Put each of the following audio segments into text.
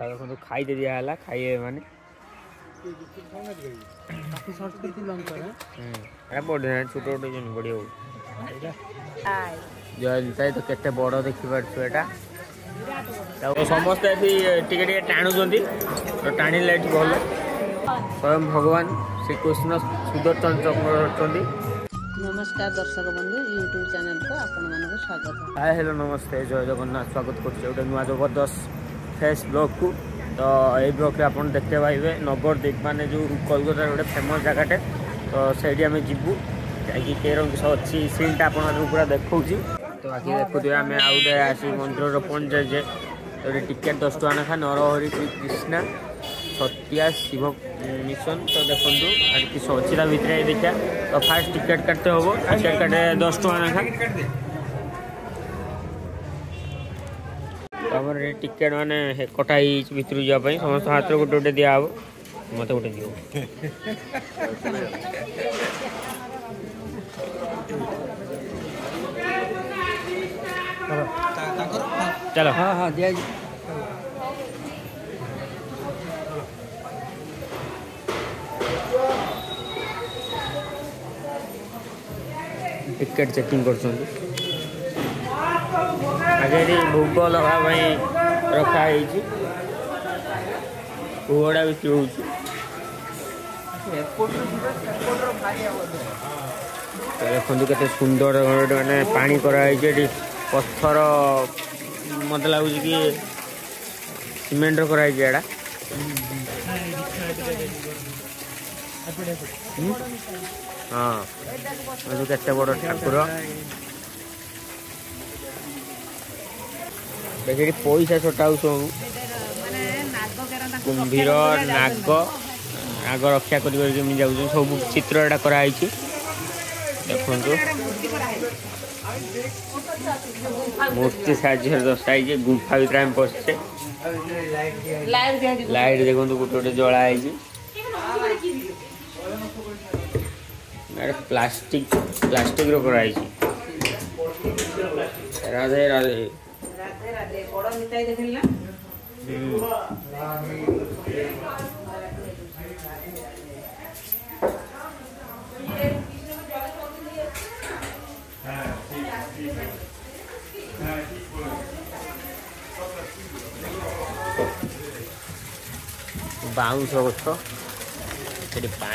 ତାକୁ କିନ୍ତୁ ଖାଇତେ ଦିଆହେଲା ଖାଇବେ ମାନେ ବଢ଼ିଆ ଛୋଟ ଛୋଟ ଜିନିଷ ବଢ଼ିଆ ହଉ ଜୟନ୍ତାଇ ତ କେତେ ବଡ଼ ଦେଖିପାରୁଛୁ ଏଇଟା ତାକୁ ସମସ୍ତେ ଏଠି ଟିକେ ଟିକେ ଟାଣୁଛନ୍ତି ଟାଣିଲେ ଏଠି ଭଲ ସ୍ୱୟଂ ଭଗବାନ ଶ୍ରୀକୃଷ୍ଣ ସୁଦର୍ଶନ ଚକ୍ର ଅଛନ୍ତି নমস্কার দর্শক বন্ধু ইউট্যুব চ্যানেলকে আপনার স্বাগত হ্যাঁ হ্যালো নমস্তে জয় জগন্নাথ স্বাগত করছি ওটা নয় জবরদস্ত ଫେସ୍ ବ୍ଲଗ୍କୁ ତ ଏଇ ବ୍ଲଗ୍ରେ ଆପଣ ଦେଖତେ ପାଇବେ ନଗର ଦ୍ୱୀପ ମାନେ ଯେଉଁ କଲିକତାର ଗୋଟେ ଫେମସ୍ ଜାଗାଟେ ତ ସେଇଠି ଆମେ ଯିବୁ ଯାଇକି କେରମ କିସ ଅଛି ସିନ୍ଟା ଆପଣମାନଙ୍କୁ ପୁରା ଦେଖାଉଛି ତ ଆଜି ଦେଖୁଥିବେ ଆମେ ଆଉ ଗୋଟେ ଆସି ମନ୍ଦିରର ପହଞ୍ଚାଇଛେ ତ ଏଠି ଟିକେଟ୍ ଦଶ ଟଙ୍କା ଲେଖା ନରହରି ଶ୍ରୀକ୍ରିଷ୍ଣା ସତ୍ୟା ଶିବ ମିଶନ ତ ଦେଖନ୍ତୁ ଆଜି କିସ ଅଛି ତା ଭିତରେ ଦେଖିବା ତ ଫାର୍ଷ୍ଟ ଟିକେଟ୍ କାଟିତେ ହେବ ଟିକେଟ୍ କାଟେ ଦଶ ଟଙ୍କା ଲେଖା टिकेट मान कटा भितर जा समस्त हाथ रोटे गोटे दिया हम मत गोटे दि चल हाँ हाँ दिया टिकेट चेकिंग कर भोग लगा ରଖା ହେଇଛି କୁହଡ଼ା ବିକ୍ରି ହେଉଛି ଦେଖନ୍ତୁ କେତେ ସୁନ୍ଦର ମାନେ ପାଣି କରାହେଇଛି ଏଠି ପଥର ମୋତେ ଲାଗୁଛି କି ସିମେଣ୍ଟର କରାହେଇଛି ଏଇଟା ହଁ କେତେ ବଡ଼ ଠାକୁର ଦେଖିକି ପଇସା ଛଟାଉ ସବୁ କୁମ୍ଭୀର ନାଗ ନାଗ ରକ୍ଷା କରିବାରେ ଯେମିତି ଯାଉଛନ୍ତି ସବୁ ଚିତ୍ର ଏଇଟା କରାହେଇଛି ଦେଖନ୍ତୁ ମୂର୍ତ୍ତି ସାହାଯ୍ୟରେ ଦର୍ଶାହେଇଛି ଗୁମ୍ଫା ଭିତରେ ଆମେ ପଶିଛେ ଲାଇଟ୍ ଦେଖନ୍ତୁ ଗୋଟେ ଗୋଟେ ଜଳା ହେଇଛି ପ୍ଲାଷ୍ଟିକ ପ୍ଲାଷ୍ଟିକର କରାହେଇଛି ରାଧେ ରାଧେ ताई देख पानी पा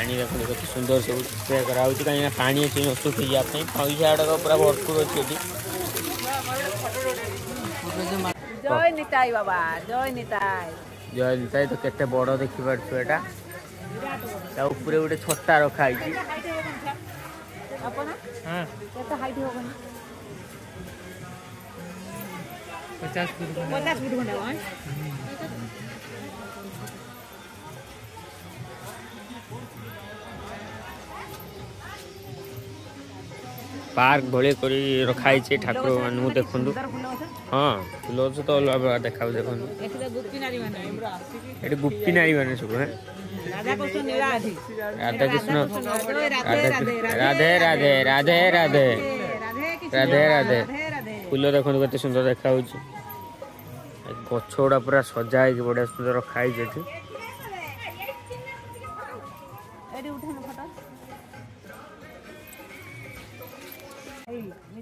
देख तो सुंदर सब स्प्रे करा कहीं पानी अच्छे नसुख पैसा गुड़ा भरपूर अच्छे জয় নিতাই তো কেতে বড় দেখি পাচ্ছ এটা তা উপরে গোটে ছতা রখা হয়েছি পচাশ ফুট পচাশ ফুট ପାର୍କ ଭଳି କରି ରଖାହେଇଛି ଠାକୁର ମାନଙ୍କୁ ଦେଖନ୍ତୁ ହଁ ଫୁଲ ଗଛ ତ ଅଲଗା ଅଲଗା ଦେଖାଉ ଦେଖନ୍ତୁ ଏଠି ଗୁପି ନାରୀ ନାରୀମାନେ ସବୁ ହଁ ରାଧାକୃଷ୍ଣ ରାଧେ ରାଧେ ରାଧେ ରାଧେ ରାଧେ ରାଧେ ଫୁଲ ଦେଖନ୍ତୁ କେତେ ସୁନ୍ଦର ଦେଖାଯାଉଛି ଗଛ ଗୁଡ଼ା ପୁରା ସଜା ହେଇକି ବଢ଼ିଆ ସୁନ୍ଦର ରଖା ହେଇଛି ଏଠି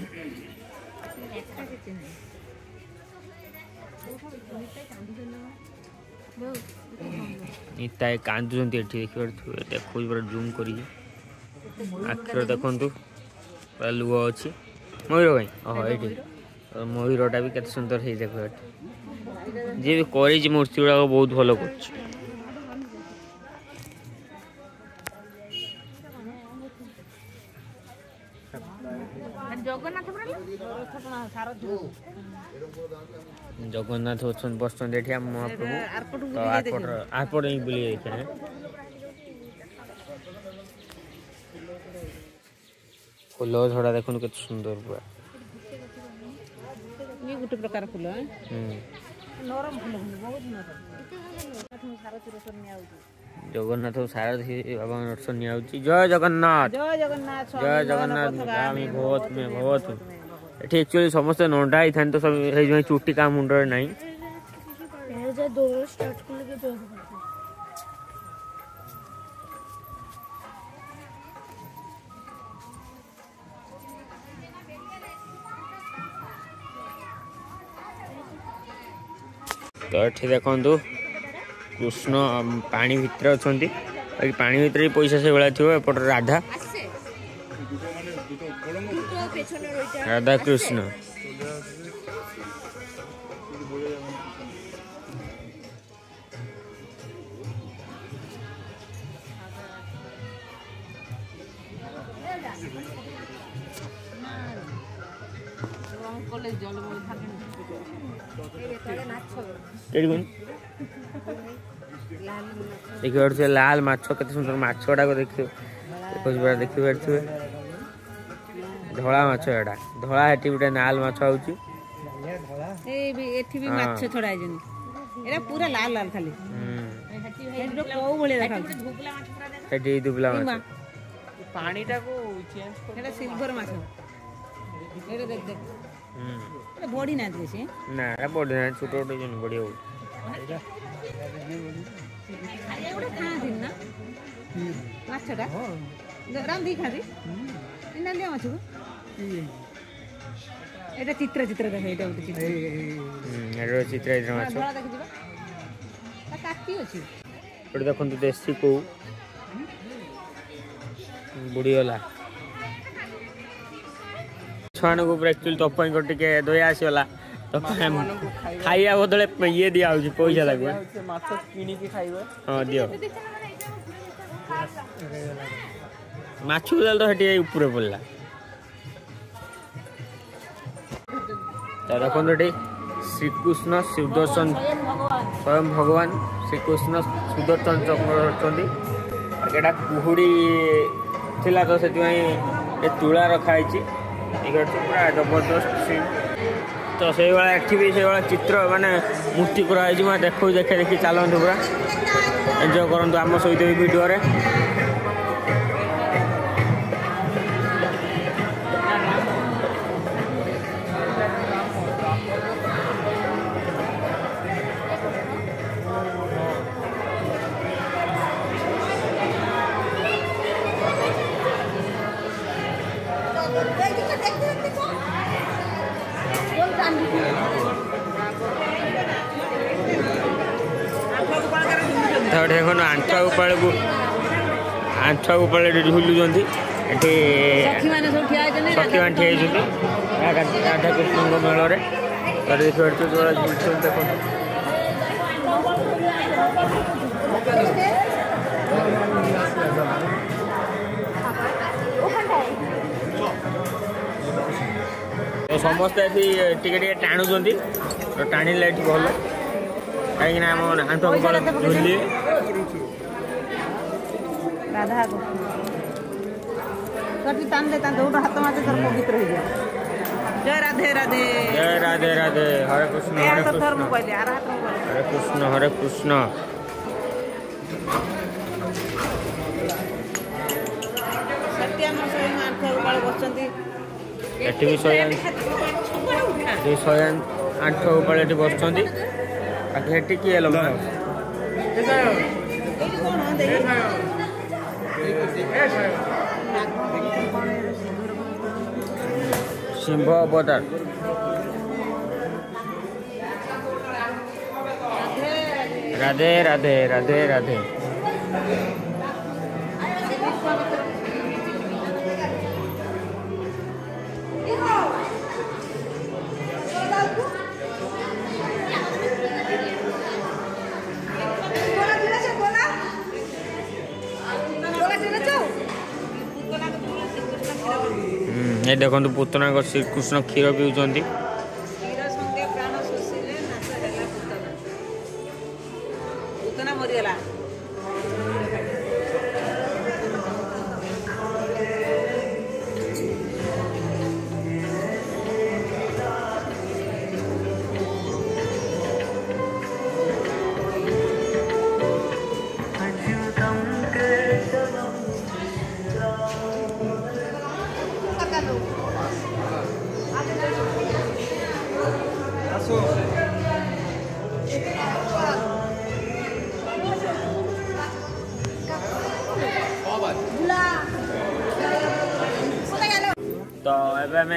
ନିତାଏ କାନ୍ଦୁଛନ୍ତି ଏଠି ଦେଖିପାରୁଥିବେ ଦେଖାଉଛି ଜୁମ୍ କରିକି ଆଖିର ଦେଖନ୍ତୁ ପୁରା ଲୁହ ଅଛି ମୟୂର ପାଇଁ ଓହୋ ଏଇଠି ମୟୂରଟା ବି କେତେ ସୁନ୍ଦର ହେଇଯାଏ ଏଠି ଯିଏ ବି କରିଛି ମୂର୍ତ୍ତି ଗୁଡ଼ାକ ବହୁତ ଭଲ କରୁଛି জগন্নাথ হচ্ছেন বসছেন এটি মহাপ্রভু তো আরপট আরপট এই বলি এখানে ফুল ঝড়া দেখুন কত সুন্দর পুরা ये गुटे प्रकार फूल है नरम फूल बहुत नरम জগন্নাথ সারথী বাবা নরসন নিয়ে জয় জগন্নাথ জয় জগন্নাথ জয় জগন্নাথ আমি ভোত মে ভোত ଏଠି ଆକ୍ଚୁଆଲି ସମସ୍ତେ ନଣ୍ଡା ହେଇଥାନ୍ତି ତ ସେଇଥିପାଇଁ ଚୁଟି କାହା ମୁଣ୍ଡରେ ନାହିଁ ତ ଏଠି ଦେଖନ୍ତୁ କୃଷ୍ଣ ପାଣି ଭିତରେ ଅଛନ୍ତି ପାଣି ଭିତରେ ପଇସା ସେଭଳିଆ ଥିବ ଏପଟେ ରାଧା রাধা কৃষ্ণ দেখি লাল মাছ কত সুন্দর মাছ গুড়া দেখি দেখতে পাচ্ছ ଧଳା ମାଛ ଏଟା ଧଳା ଏଠି ଗୋଟେ ନାଲ ମାଛ ହଉଛି ଏଠି ବି ମାଛ ଛଡା ହେଇଛନ୍ତି ଏଟା ପୁରା ଲାଲ ଲାଲ ଖାଲି କୋଉ ଭଳିଆ ଦେଖାଉଛି ସେଠି ଦୁବଲା ମାଛ ପାଣିଟାକୁ ଏଟା ସିଲଭର ମାଛ ଏଟା ଦେଖ ଦେଖ ବଢି ନାହାନ୍ତି ବେଶୀ ନା ଏଟା ବଢି ନାହାନ୍ତି ଛୋଟ ଛୋଟ ଜଣ ବଢି ହଉ ଗୋଟେ ଖାଆନ୍ତି ନା ମାଛଟା ରାନ୍ଧି ଖାଆନ୍ତି ନାଲିଆ ମାଛକୁ এটা চিত্র চিত্র দেখো এটা গোটে চিত্র এটা চিত্র এর মাছ কাটি আছে এটা দেখুন দেশি কৌ ବୁଡ଼ିଗଲା ଛୁଆମାନଙ୍କୁ ପୁରା ଆକ୍ଚୁଆଲି ତପାଇଙ୍କର ଟିକେ ଦୟା ଆସିଗଲା ଖାଇବା ବଦଳେ ଇଏ ଦିଆହଉଛି ପଇସା ଲାଗୁ ହଁ ଦିଅ ମାଛ ବଦଳ ତ ସେଠି ଉପରେ ପଡ଼ିଲା তার খণ্ডটি শ্রীকৃষ্ণ সুদর্শন স্বয়ং ভগবান শ্রীকৃষ্ণ সুদর্শন চক্র অଛନ୍ତି এটা কুহুড়ি ଥିଲା ତ ସେଥିପାଇଁ ଏ ତୁଳା ରଖାହେଇଛି ଏଗୁଡ଼ା ପୁରା ଜବରଦସ୍ତ ସିନ୍ ତ ସେଇଭଳିଆ ଏଠି ବି ସେଇଭଳିଆ ଚିତ୍ର ମାନେ ମୂର୍ତ୍ତି କରାହେଇଛି ମାନେ ଦେଖୁ ଦେଖେ ଦେଖି ଚାଲନ୍ତୁ ପୁରା ଏନ୍ଜୟ କରନ୍ତୁ ଆମ ସହିତ ଏଇ ଭିଡ଼ିଓରେ କାନ୍ଥ ଉପରେ ଏଠି ଝୁଲୁଛନ୍ତି ଏଠି ସଖୀମାନେ ଠିଆ ହେଇଛନ୍ତି ରାଧାକୃଷ୍ଣଙ୍କ ମେଳରେ ଦେଖନ୍ତୁ ସମସ୍ତେ ଏଠି ଟିକେ ଟିକେ ଟାଣୁଛନ୍ତି ଟାଣିଲେ ଏଠି ଭଲ କାହିଁକିନା ଆମ ଆଣ୍ଠୁ ଝୁଲି राधा को कटी तान देता दौड़ हाथ मारते तर पवित्र हो जाए जय राधे राधे जय राधे राधे हरे कृष्ण हरे कृष्ण हरे कृष्ण हरे कृष्ण ସତ୍ୟାମ ସ୍ୱୟଂ ଆଠ ଉପାଳ ବସିଛନ୍ତି ଏଠି ବି ସ୍ୱୟଂ ସ୍ୱୟଂ ଆଠ ଉପାଳ Simbo botar. Radê, radê, radê, radê. ଏ ଦେଖନ୍ତୁ ପୁତନାଗଡ଼ ଶ୍ରୀକୃଷ୍ଣ କ୍ଷୀର ପିଉଛନ୍ତି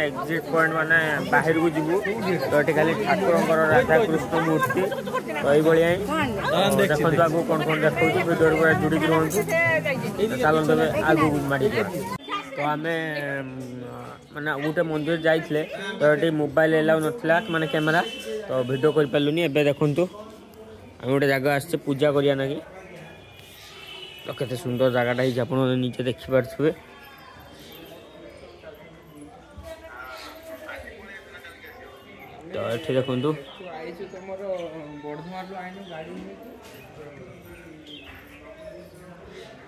ଏକ୍ଜିଟ୍ ପଏଣ୍ଟ ମାନେ ବାହାରକୁ ଯିବୁ ତ ଏଠି ଖାଲି ଠାକୁରଙ୍କର ରାଧାକୃଷ୍ଣ ମୂର୍ତ୍ତି ତ ଏଇଭଳିଆ ହିଁ ଦେଖନ୍ତୁ ଆଗକୁ କ'ଣ କ'ଣ ଦେଖାଉଛି ଭିଡ଼ିଓରେ ପୁରା ଯୋଡ଼ିକି ରୁହନ୍ତୁ ଚାଲନ୍ତୁ ଏବେ ଆଗକୁ ମାଡ଼ିଯିବା ତ ଆମେ ମାନେ ଗୋଟେ ମନ୍ଦିର ଯାଇଥିଲେ ତ ଏଠି ମୋବାଇଲ ଏଲାଉ ନଥିଲା ମାନେ କ୍ୟାମେରା ତ ଭିଡ଼ିଓ କରିପାରିଲୁନି ଏବେ ଦେଖନ୍ତୁ ଆମେ ଗୋଟେ ଜାଗା ଆସିଛେ ପୂଜା କରିବା ନାଗି ତ କେତେ ସୁନ୍ଦର ଜାଗାଟା ହେଇଛି ଆପଣ ନିଜେ ଦେଖିପାରୁଥିବେ ତ ଏଠି ଦେଖନ୍ତୁ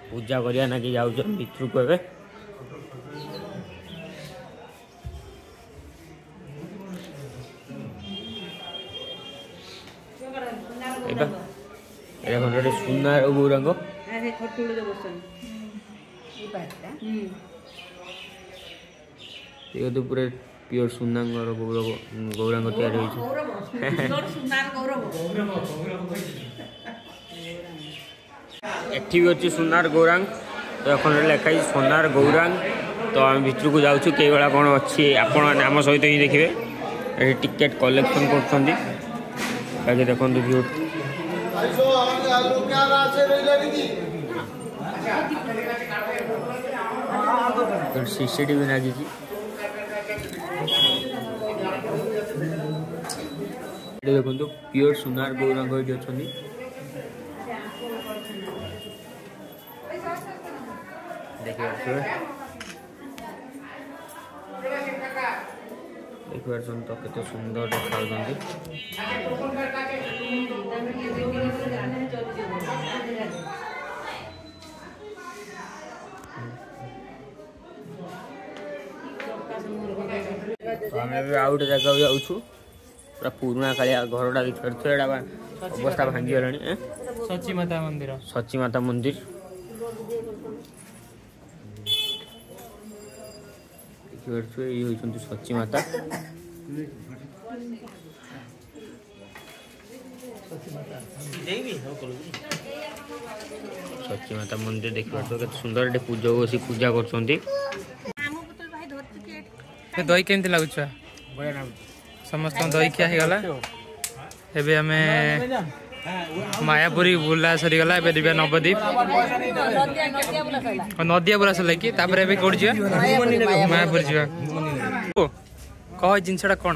ପୂଜା କରିବା ନାକି ଯାଉଛନ୍ତି ଭିତରକୁ ଏବେ এটা এখন এটা সুন্দর ও গৌরাঙ্গ পুরো পিওর সুন্দর গৌরব গৌরাঙ্গ তৈরি হয়েছে এটি হচ্ছে সুন্দর গৌরাঙ্গ তো এখন লেখাই হয়েছে সোনার গৌরাঙ্গ তো আমি ভিতরকু কে কেইভাবে কোণ অছি আপনার নাম সহ হি দেখবে এটি টিকেট কলেকশন করছেন আগে দেখুন ভিউ সিসিটিভি লাগিছে দেখুন পিওর সোনার গৌরাঙ্গ এটি অনেক দেখিপারছেন তো কত সুন্দর দেখাচ্ছেন আমি এবার আউ গোটে জায়গা যাচ্ছু ପୁରା ପୁରୁଣା କାଳିଆ ଘରଟା ଦେଖିପାରୁଥିବେ ଏଇଟା ବା ଅବସ୍ଥା ଭାଙ୍ଗିଗଲାଣି ସଚୀ ମାତା ମନ୍ଦିର ସଚୀ ମାତା ମନ୍ଦିର ଦେଖିପାରୁଥିବେ ଇଏ ହେଉଛନ୍ତି ସଚୀ ମାତା ସଚୀ ମାତା ମନ୍ଦିର ଦେଖିପାରୁଥିବେ କେତେ ସୁନ୍ଦର ଏଠି ପୂଜା ବସି ପୂଜା କରୁଛନ୍ତି ଦହି କେମିତି ଲାଗୁଛି ବଢ଼ିଆ ଲାଗୁଛି समस्त दहीखिया होगा एवं मायापुरी बुला सरीगला एवं जी नवद्वीप नदिया बुला सर कि कौट जा मायापुर जी कह जिनटा कौन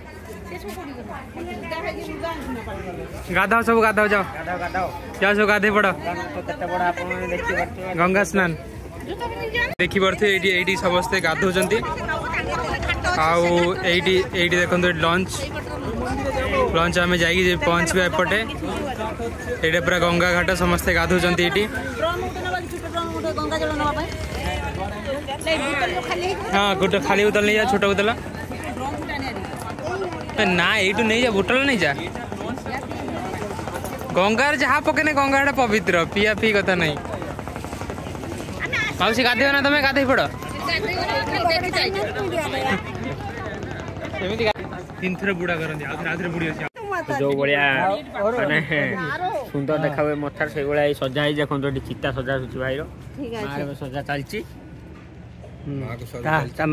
ଗାଧାଅ ସବୁ ଗାଧାଅ ଯାଅ ଯାଅ ସବୁ ଗାଧେଇ ପଡ଼ ଗଙ୍ଗା ସ୍ନାନ ଦେଖିପାରୁଥିବେ ଏଇଠି ଏଇଠି ସମସ୍ତେ ଗାଧଉଛନ୍ତି ଆଉ ଏଇଠି ଏଇଠି ଦେଖନ୍ତୁ ଲଞ୍ଚ ଲଞ୍ଚ ଆମେ ଯାଇକି ପହଞ୍ଚିବା ଏପଟେ ଏଇଟା ପୁରା ଗଙ୍ଗା ଘାଟ ସମସ୍ତେ ଗାଧଉଛନ୍ତି ଏଇଠି ହଁ ଗୋଟେ ଖାଲି ବୋତଲ ନେଇଯାଅ ଛୋଟ ବୋତଲ না এইটু নেই যা বোটল নেই যা গঙ্গার যাহা পকেনে গঙ্গাটা পবিত্র পিয়া পি কথা নাই মাউসী গাধেব না তুমি গাধেই পড়ো ସେମିତି ତିନି ଥର ବୁଡ଼ା କରନ୍ତି ଆଉ ଥରେ ଆଉ ଥରେ ବୁଡ଼ି ଅଛି ଯୋଉ ଭଳିଆ ମାନେ ସୁନ୍ଦର ଦେଖା ହୁଏ ମଥାରେ ସେଇଭଳିଆ ଏଇ ସଜା ହେଇଛି ଦେଖନ୍ତୁ ଏଠି ଚିତା ସଜା ହେଉଛି ଭାଇର ସଜା ଚାଲିଛି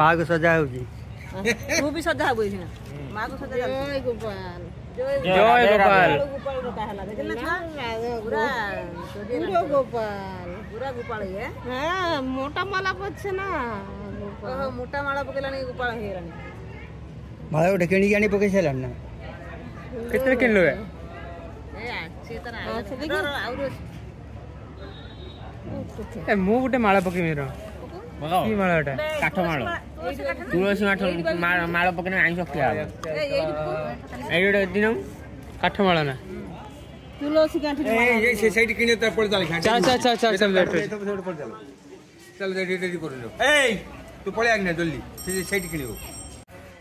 ମାଆକୁ ସଜା ହେଉଛି তু বি সদা বুঝি না মা তো সদা জয় গোপাল জয় গোপাল গোপাল কথা হলা দেখিলে না পুরা পুরো গোপাল পুরা গোপাল ইয়ে হ্যাঁ মোটা মালা পড়ছে না গোপাল মোটা মালা পকেলানি গোপাল হেরানি মালা ওটা কিনি আনি পকে সেলাম না কেতরে কিনলো এ আছে তারা আছে দেখো আউর এ মু গোটে মালা পকিমি র ଆଇଁଷ ଗୋଟେ ଦିନ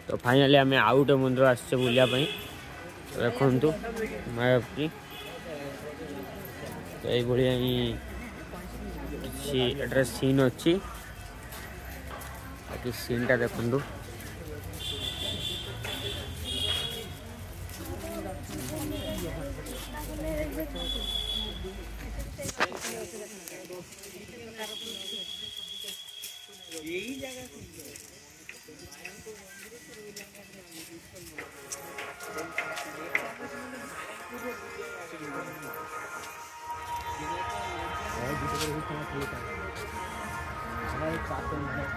তো ফাইনালি আমি আউ গোটে মন্দির আসছে বুলা দেখতু মায়াবতী এইভাবে ଏଠାରେ ସିନ୍ ଅଛି কি সিনটা দেখুন এই জায়গা हमारे एक पात्र है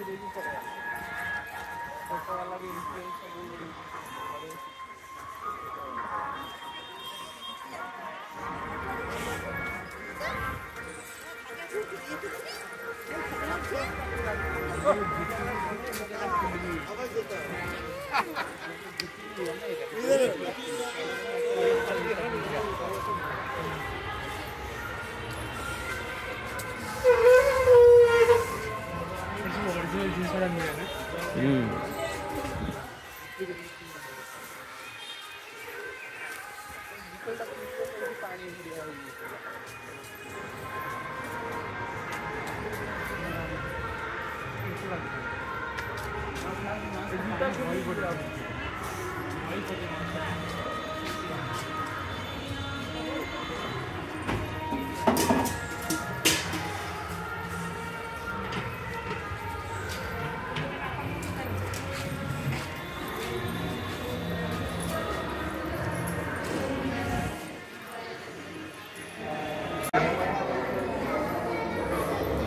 खरीदी वाला भी इन्फ्लुएंस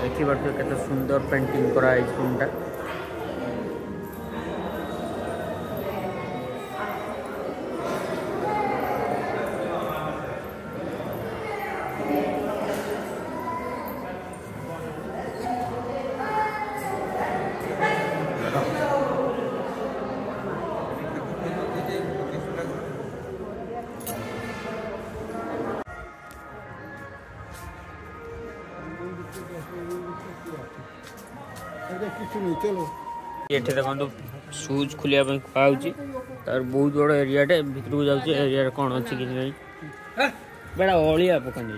देखिए कत तो सुंदर पेंटिंग कराई रूम टा ଏଠି ଦେଖନ୍ତୁ ସୁଜ୍ ଖୋଲିବା ପାଇଁ କୁହାହେଉଛି ତାର ବହୁତ ବଡ଼ ଏରିଆଟେ ଭିତରକୁ ଯାଉଛି ଏରିଆରେ କ'ଣ ଅଛି କିଛି ନାହିଁ ಬೇಡ ಒಳಿಯ ಪಕ್ಕಂಡಿ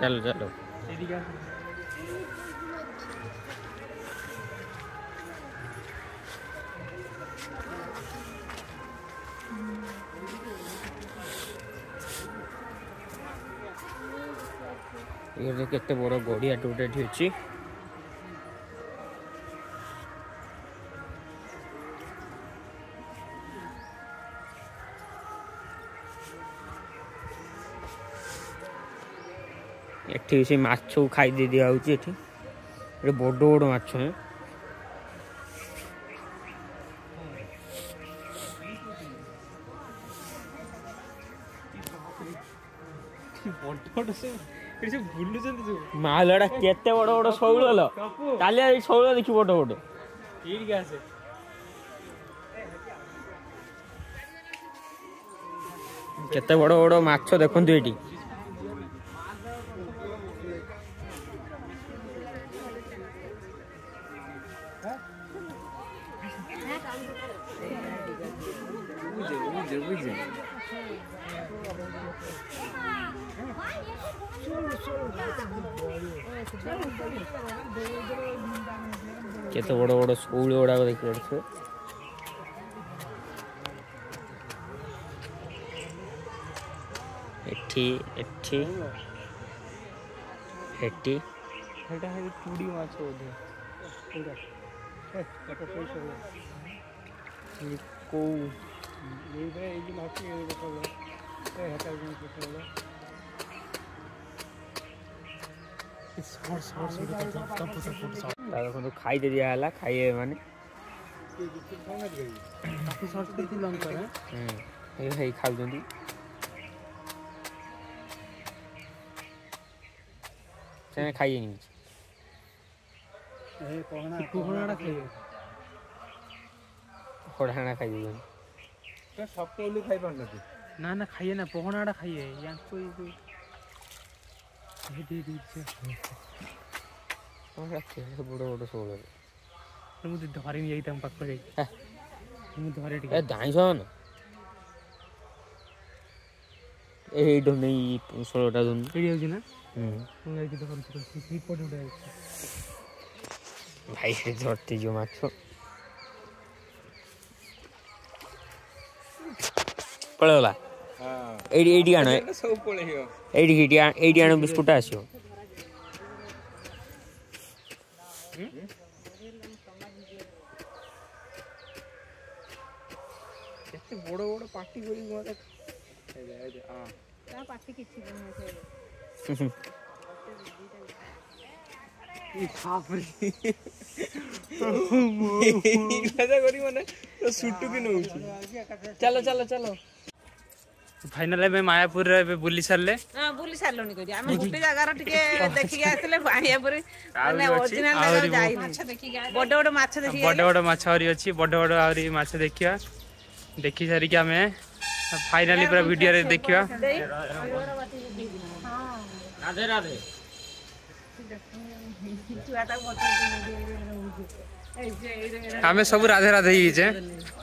चलो चलो ଇଏ କେତେ ବଡ଼ ଗଡ଼ିଆ ଟୋଟେ ଏଠି ଅଛି ଏଠି ସେ ମାଛକୁ ଦେଇ ଦିଆହେଉଛି ଏଠି ଏଠି ବଡ଼ ବଡ଼ ମାଛ ମାଲଟା କେତେ ବଡ଼ ବଡ଼ ଶୈଳ ଲ କାଲି ଏଇ ଶୈଳ ଦେଖି ବଡ଼ ବଡ଼ କେତେ ବଡ଼ ବଡ଼ ମାଛ ଦେଖନ୍ତୁ ଏଠି स्कूल गुड़ाक देख पड़े कौ তাহলে কিন্তু খাইতে দিয়া হলা খাইয়ে মানে এই খাউଛନ୍ତି ସେମାନେ ଖାଇବେନି କିଛି ପହଡ଼ାଣା ଖାଇଦେଉଛନ୍ତି ସପ୍ତ ଖାଇପାରୁନାହାନ୍ତି ନା ନା ଖାଇଏ ନା ପହଡ଼ାଟା ଖାଇଏ ୟାଙ୍କୁ বড় বড় শোল হবে ମୁଁ ଧରି ନେଇଯାଇଥାଉ ପାଖକୁ ଯାଇ ମୁଁ ଧରେ ଟିକେ ଧାଇଁ ସମାନ ଏଇ ଢନେଇ ଷୋଳଟା ଧରୁନି ଏଇଠି ଯାଉଛି ନା ଯାଇକି ଧରୁଛି ରିପୋର୍ଟ ଗୋଟେ ଯାଉଛି ଭାଇ ସେ ଧରିଛି ଯେଉଁ ମାଛ ପଳେଇଗଲା ଏଇଠି ଏଇଠି ଆଣ ଏଇଠି ଏଇଠି ଏଇଠି ଆଣ ବିସ୍କୁଟ୍ଟା ଆସିବ କେତେ ବଡ଼ ବଡ଼ ପାଟି କରି ମୋତେ ପାଟି କିଛି করি মানে সুটুকি নৌছি চলো চলো চলো फाइनाल ଏବେ ମାୟାପୁରରେ ଏବେ ବୁଲି ସାରିଲେ ହଁ ବୁଲି ସାରିଲୁଣି କରି ଆମେ ଗୋଟେ ଜାଗାର ଟିକେ ଦେଖିକି ଆସିଲେ ମାୟାପୁର ମାନେ ଅରିଜିନାଲ ଜାଗା ଯାଇନି ବଡ ବଡ ମାଛ ଦେଖିକି ବଡ ବଡ ମାଛ ଆହୁରି ଅଛି ବଡ ବଡ ଆହୁରି ମାଛ ଦେଖିବା ଦେଖି ସାରିକି ଆମେ ଫାଇନାଲି ପୁରା ଭିଡିଓରେ ଦେଖିବା ରାଧେ ରାଧେ ଆମେ ସବୁ ରାଧେ ରାଧେ ହେଇଛେ